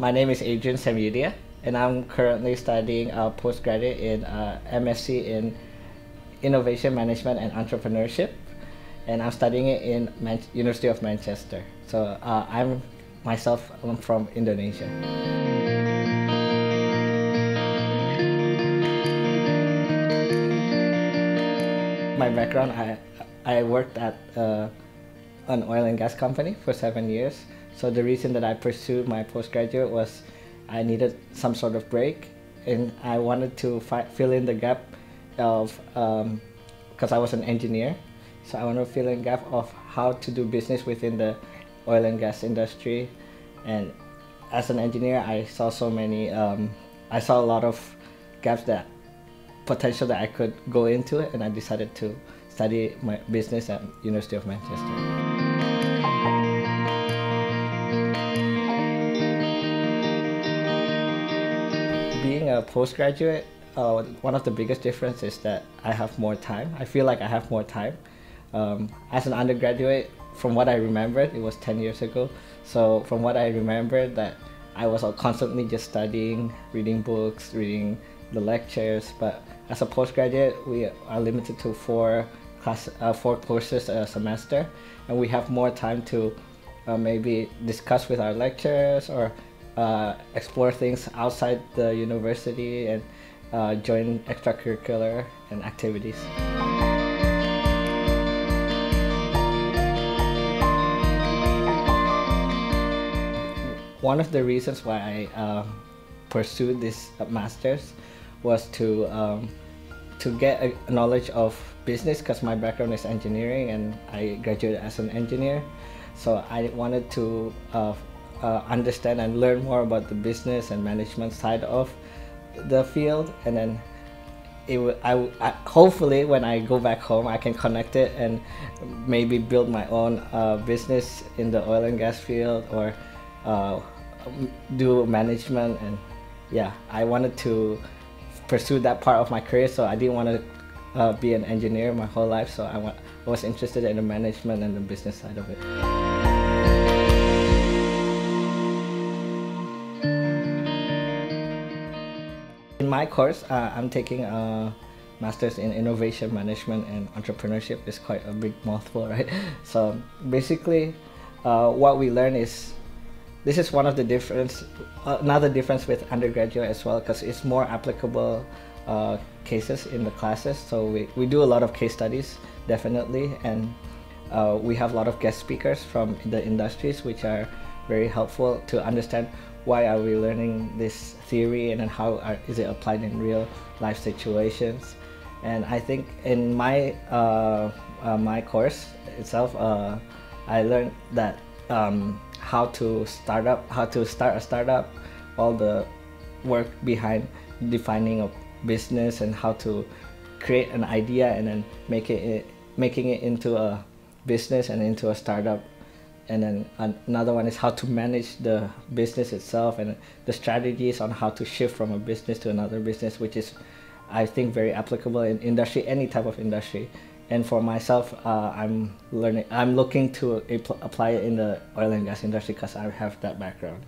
my name is Adrian Samyudia, and I'm currently studying a postgraduate in uh, MSc in Innovation Management and Entrepreneurship, and I'm studying it in Man- University of Manchester. So uh, I'm myself I'm from Indonesia. My background, I I worked at uh, an oil and gas company for seven years. So the reason that I pursued my postgraduate was I needed some sort of break, and I wanted to fi- fill in the gap of because um, I was an engineer, so I wanted to fill in the gap of how to do business within the oil and gas industry, and as an engineer, I saw so many. Um, I saw a lot of gaps that potential that I could go into it, and I decided to study my business at University of Manchester. Postgraduate, uh, one of the biggest differences is that I have more time. I feel like I have more time. Um, as an undergraduate, from what I remembered, it was 10 years ago. So from what I remembered, that I was constantly just studying, reading books, reading the lectures. But as a postgraduate, we are limited to four class, uh, four courses a semester, and we have more time to uh, maybe discuss with our lecturers or uh, explore things outside the university and uh, join extracurricular and activities. One of the reasons why I um, pursued this master's was to um, to get a knowledge of business because my background is engineering and I graduated as an engineer. So I wanted to uh, uh, understand and learn more about the business and management side of the field, and then it I, hopefully when I go back home I can connect it and maybe build my own uh, business in the oil and gas field or uh, do management and yeah I wanted to pursue that part of my career so I didn't want to uh, be an engineer my whole life so I was interested in the management and the business side of it. My course, uh, I'm taking a master's in innovation management and entrepreneurship. It's quite a big mouthful, right? So basically, uh, what we learn is this is one of the difference, another difference with undergraduate as well, because it's more applicable uh, cases in the classes. So we, we do a lot of case studies, definitely, and uh, we have a lot of guest speakers from the industries, which are very helpful to understand why are we learning this theory and then how are, is it applied in real life situations. And I think in my uh, uh my course itself, uh, I learned that um, how to start up, how to start a startup, all the work behind defining a business and how to create an idea and then make it making it into a business and into a startup and then another one is how to manage the business itself and the strategies on how to shift from a business to another business which is i think very applicable in industry any type of industry. And for myself uh, i'm learning i'm looking to apply it in the oil and gas industry because i have that background